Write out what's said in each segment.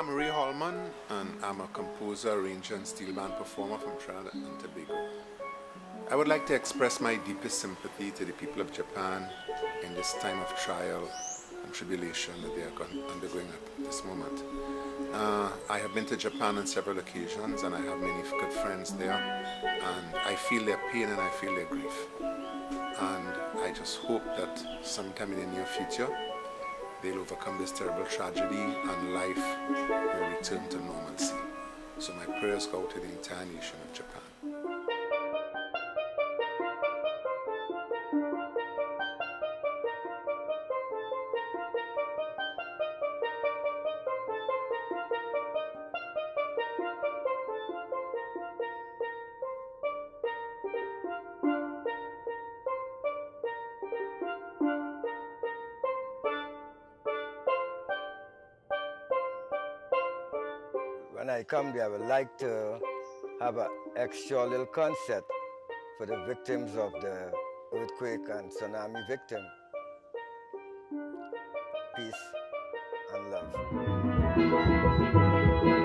I'm Ray Holman, and I'm a composer, arranger, and steel band performer from Trinidad and Tobago. I would like to express my deepest sympathy to the people of Japan in this time of trial and tribulation that they are undergoing at this moment. Uh, I have been to Japan on several occasions and I have many good friends there and I feel their pain and I feel their grief. And I just hope that sometime in the near future they'll overcome this terrible tragedy and life will return to normalcy. So my prayers go to the entire nation of Japan. When I come there, I would like to have an extra little concert for the victims of the earthquake and tsunami victim. Peace and Sajiko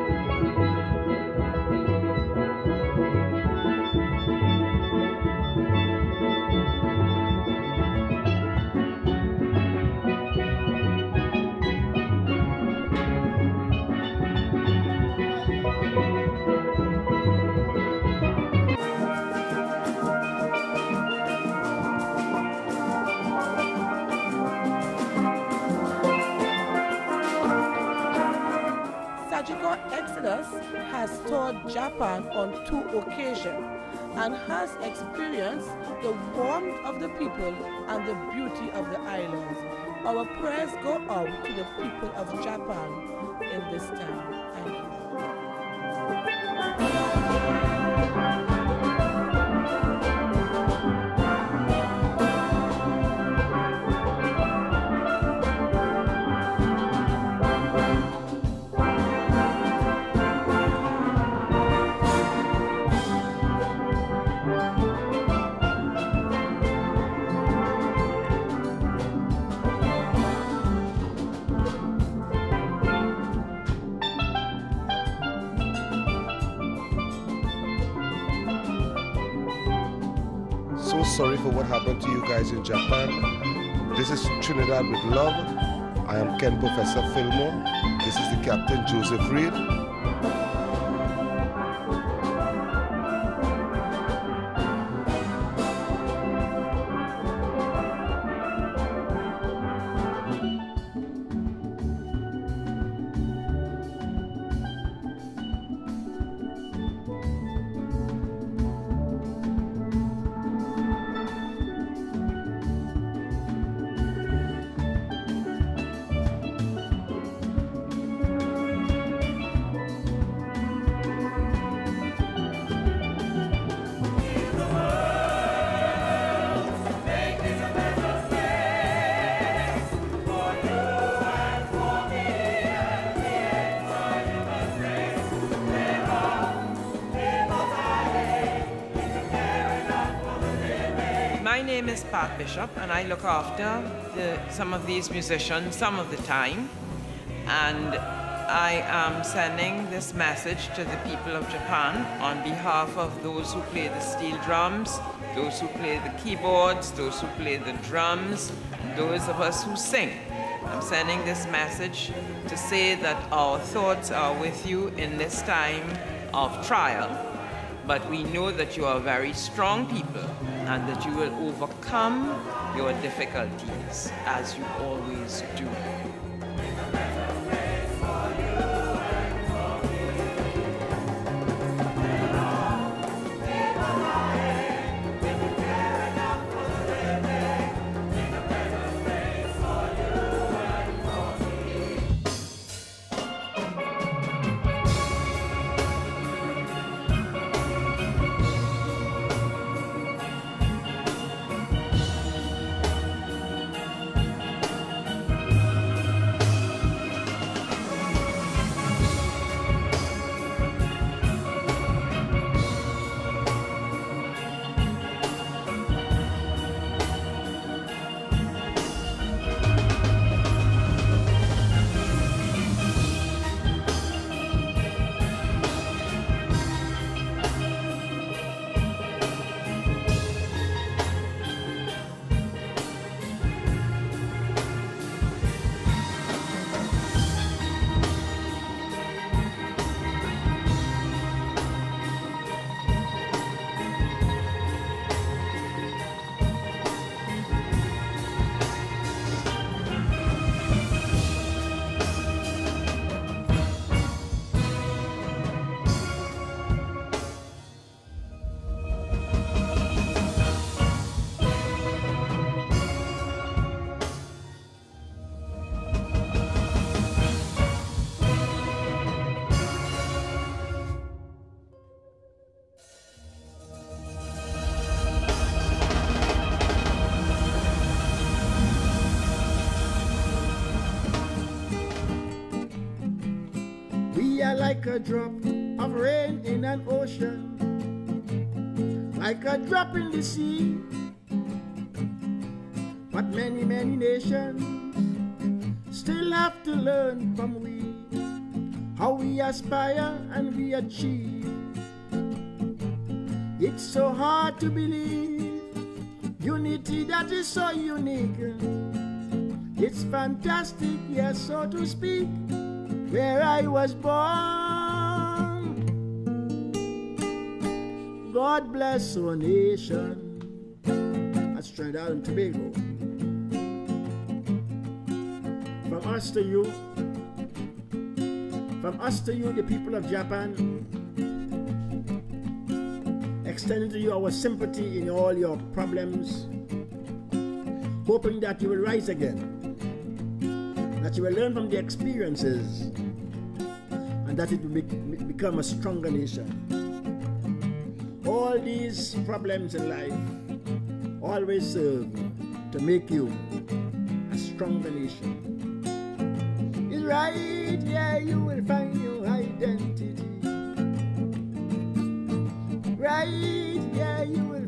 has toured Japan on two occasions and has experienced the warmth of the people and the beauty of the islands. Our prayers go out to the people of Japan in this time. Sorry for what happened to you guys in Japan. This is Trinidad with Love. I am Ken Professor Philmore. This is the Captain Joseph Reed. Name is Pat Bishop, and I look after the, some of these musicians some of the time. And I am sending this message to the people of Japan on behalf of those who play the steel drums, those who play the keyboards, those who play the drums, those of us who sing. I'm sending this message to say that our thoughts are with you in this time of trial. But we know that you are very strong people and that you will overcome your difficulties as you always do. A drop of rain in an ocean, like a drop in the sea. But many, many nations still have to learn from we how we aspire and we achieve. It's so hard to believe unity that is so unique. It's fantastic, yes, so to speak, where I was born. God bless our nation. That's Trinidad and Tobago. From us to you, from us to you, the people of Japan, extending to you our sympathy in all your problems, hoping that you will rise again, that you will learn from the experiences, and that it will be, become a stronger nation. All these problems in life always serve to make you a stronger nation. It's right, yeah, you will find your identity. Right, yeah, you will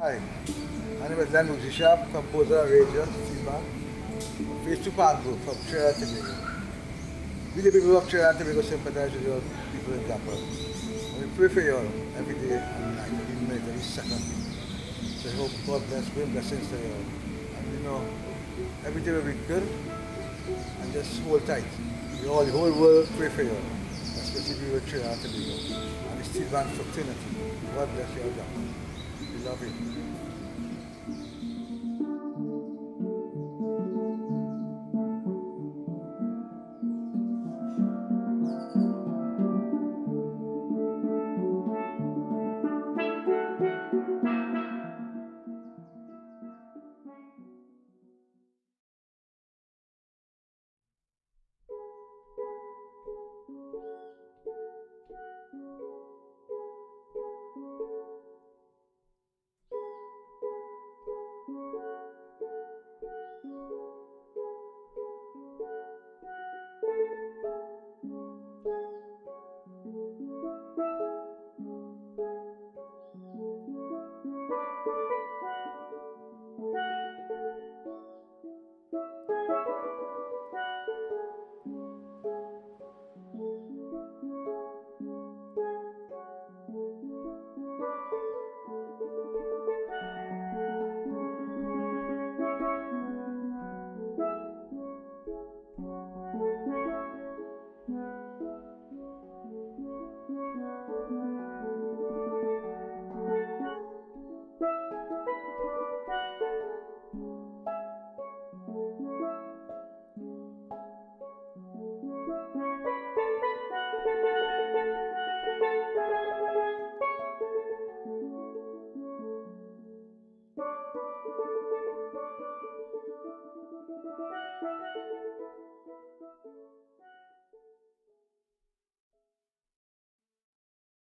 Hi, my name is Len Sharpe, composer, arranger, feedback, Phase 2 Pan Groove from Trinidad and Tobago. We the people of Trinidad and Tobago sympathize with your people in Japan. We pray for you all every day and night, every minute, every second. So I hope God bless, bring blessings to you all. And you know, everything will be good and just hold tight. We all, the whole world pray for you all, especially people of Trinidad and Tobago. And the Steel Band fraternity. God bless you all, Japan. Love you.